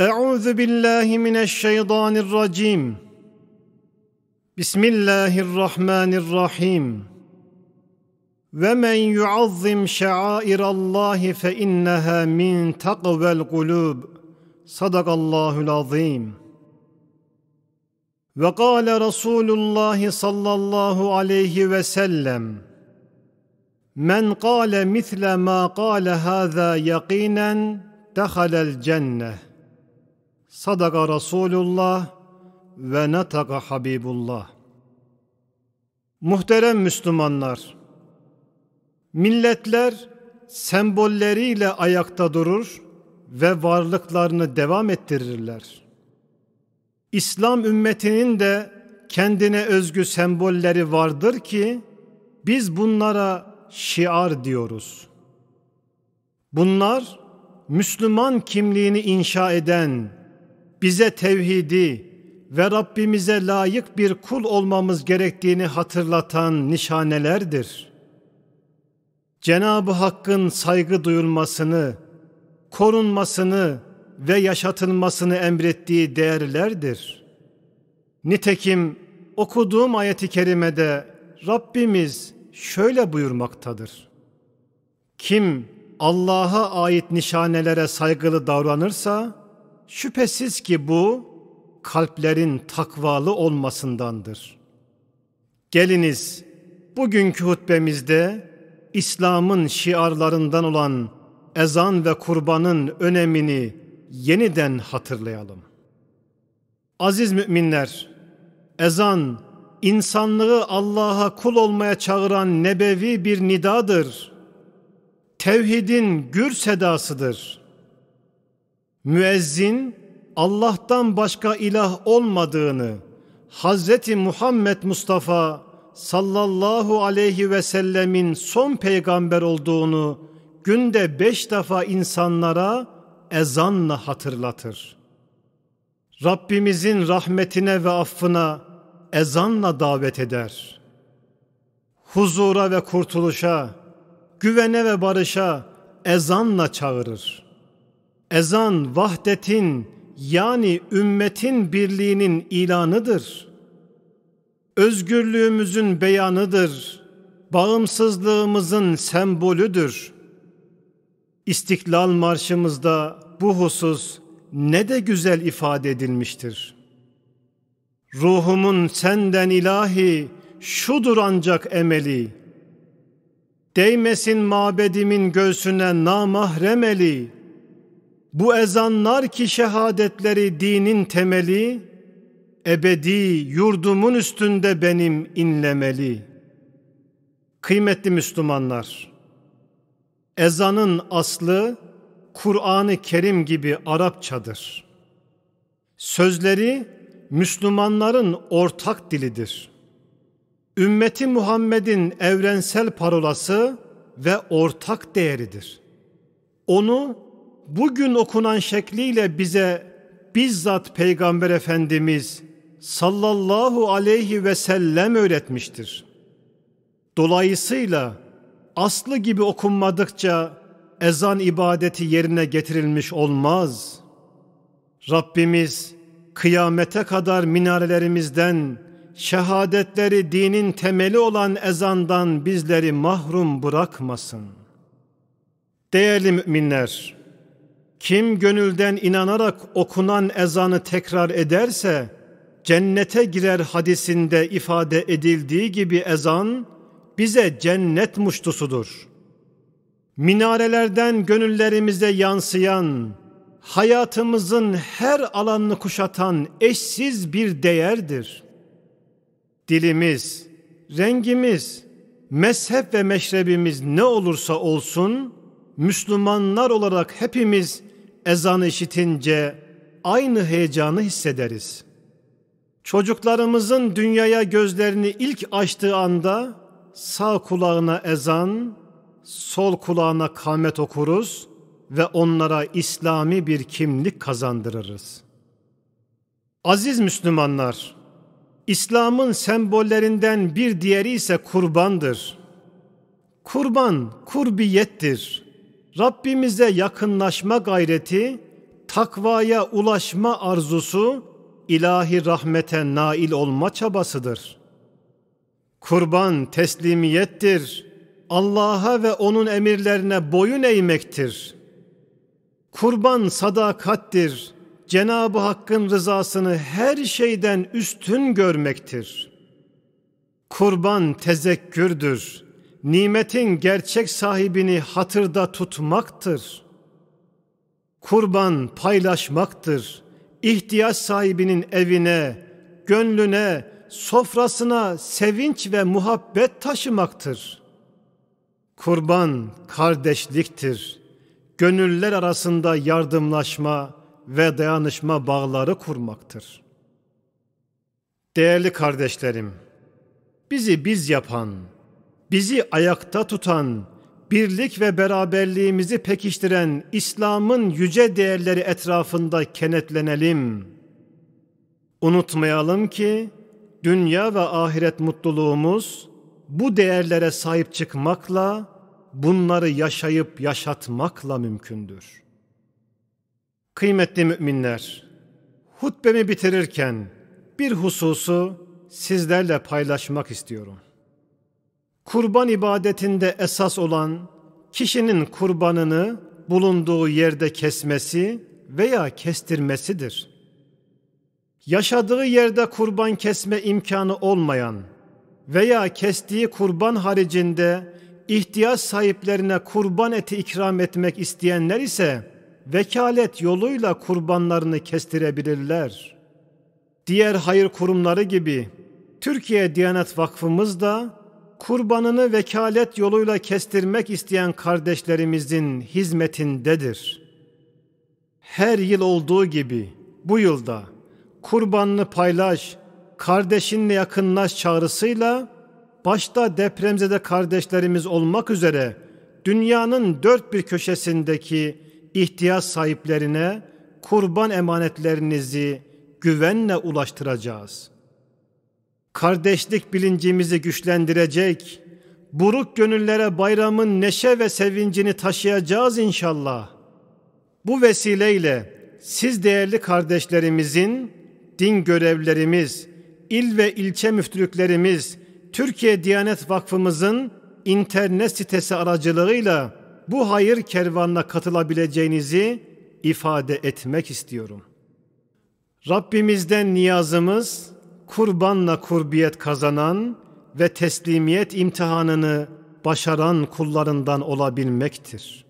أعوذ بالله من الشيطان الرجيم بسم الله الرحمن الرحيم ومن يعظم شعائر الله فإنها من تقوى القلوب صدق الله العظيم وقال رسول الله صلى الله عليه وسلم من قال مثل ما قال هذا يقينا دخل الجنه Sadaka Resulullah ve nataka Habibullah. Muhterem Müslümanlar, milletler sembolleriyle ayakta durur ve varlıklarını devam ettirirler. İslam ümmetinin de kendine özgü sembolleri vardır ki biz bunlara şiar diyoruz. Bunlar Müslüman kimliğini inşa eden bize tevhidi ve Rabbimize layık bir kul olmamız gerektiğini hatırlatan nişanelerdir. Cenab-ı Hakk'ın saygı duyulmasını, korunmasını ve yaşatılmasını emrettiği değerlerdir. Nitekim okuduğum ayeti kerimede Rabbimiz şöyle buyurmaktadır. Kim Allah'a ait nişanelere saygılı davranırsa, Şüphesiz ki bu kalplerin takvalı olmasındandır. Geliniz bugünkü hutbemizde İslam'ın şiarlarından olan ezan ve kurbanın önemini yeniden hatırlayalım. Aziz müminler, ezan insanlığı Allah'a kul olmaya çağıran nebevi bir nidadır. Tevhidin gür sedasıdır.'' Müezzin Allah'tan başka ilah olmadığını Hazreti Muhammed Mustafa sallallahu aleyhi ve sellemin son peygamber olduğunu günde beş defa insanlara ezanla hatırlatır. Rabbimizin rahmetine ve affına ezanla davet eder. Huzura ve kurtuluşa, güvene ve barışa ezanla çağırır.'' Ezan vahdetin yani ümmetin birliğinin ilanıdır. Özgürlüğümüzün beyanıdır. Bağımsızlığımızın sembolüdür. İstiklal Marşımızda bu husus ne de güzel ifade edilmiştir. Ruhumun senden ilahi şudur ancak emeli. Değmesin mabedimin göğsüne namahremeli. Bu ezanlar ki şehadetleri dinin temeli, ebedi yurdumun üstünde benim inlemeli. Kıymetli Müslümanlar, ezanın aslı Kur'an-ı Kerim gibi Arapçadır. Sözleri Müslümanların ortak dilidir. Ümmeti Muhammed'in evrensel parolası ve ortak değeridir. Onu bugün okunan şekliyle bize bizzat Peygamber Efendimiz sallallahu aleyhi ve sellem öğretmiştir. Dolayısıyla aslı gibi okunmadıkça ezan ibadeti yerine getirilmiş olmaz. Rabbimiz kıyamete kadar minarelerimizden şehadetleri dinin temeli olan ezandan bizleri mahrum bırakmasın. Değerli müminler, kim gönülden inanarak okunan ezanı tekrar ederse cennete girer hadisinde ifade edildiği gibi ezan bize cennet muştusudur. Minarelerden gönüllerimize yansıyan, hayatımızın her alanını kuşatan eşsiz bir değerdir. Dilimiz, rengimiz, mezhep ve meşrebimiz ne olursa olsun, Müslümanlar olarak hepimiz ezanı işitince aynı heyecanı hissederiz. Çocuklarımızın dünyaya gözlerini ilk açtığı anda sağ kulağına ezan, sol kulağına kamet okuruz ve onlara İslami bir kimlik kazandırırız. Aziz Müslümanlar, İslam'ın sembollerinden bir diğeri ise kurbandır. Kurban kurbiyettir. Rabbimize yakınlaşma gayreti takvaya ulaşma arzusu ilahi rahmete nail olma çabasıdır. Kurban teslimiyettir. Allah'a ve onun emirlerine boyun eğmektir. Kurban sadakattir. Cenab-ı Hakk'ın rızasını her şeyden üstün görmektir. Kurban tezekkürdür. Nimetin gerçek sahibini hatırda tutmaktır. Kurban paylaşmaktır. İhtiyaç sahibinin evine, gönlüne, sofrasına sevinç ve muhabbet taşımaktır. Kurban kardeşliktir. Gönüller arasında yardımlaşma ve dayanışma bağları kurmaktır. Değerli kardeşlerim, bizi biz yapan, bizi ayakta tutan, birlik ve beraberliğimizi pekiştiren İslam'ın yüce değerleri etrafında kenetlenelim. Unutmayalım ki dünya ve ahiret mutluluğumuz bu değerlere sahip çıkmakla, bunları yaşayıp yaşatmakla mümkündür. Kıymetli müminler, hutbemi bitirirken bir hususu sizlerle paylaşmak istiyorum. Kurban ibadetinde esas olan kişinin kurbanını bulunduğu yerde kesmesi veya kestirmesidir. Yaşadığı yerde kurban kesme imkanı olmayan veya kestiği kurban haricinde ihtiyaç sahiplerine kurban eti ikram etmek isteyenler ise vekalet yoluyla kurbanlarını kestirebilirler. Diğer hayır kurumları gibi Türkiye Diyanet Vakfımız da kurbanını vekalet yoluyla kestirmek isteyen kardeşlerimizin hizmetindedir. Her yıl olduğu gibi bu yılda kurbanını paylaş, kardeşinle yakınlaş çağrısıyla başta depremzede kardeşlerimiz olmak üzere dünyanın dört bir köşesindeki ihtiyaç sahiplerine kurban emanetlerinizi güvenle ulaştıracağız. Kardeşlik bilincimizi güçlendirecek, buruk gönüllere bayramın neşe ve sevincini taşıyacağız inşallah. Bu vesileyle siz değerli kardeşlerimizin, din görevlerimiz, il ve ilçe müftülüklerimiz, Türkiye Diyanet Vakfımızın internet sitesi aracılığıyla bu hayır kervanına katılabileceğinizi ifade etmek istiyorum. Rabbimizden niyazımız kurbanla kurbiyet kazanan ve teslimiyet imtihanını başaran kullarından olabilmektir.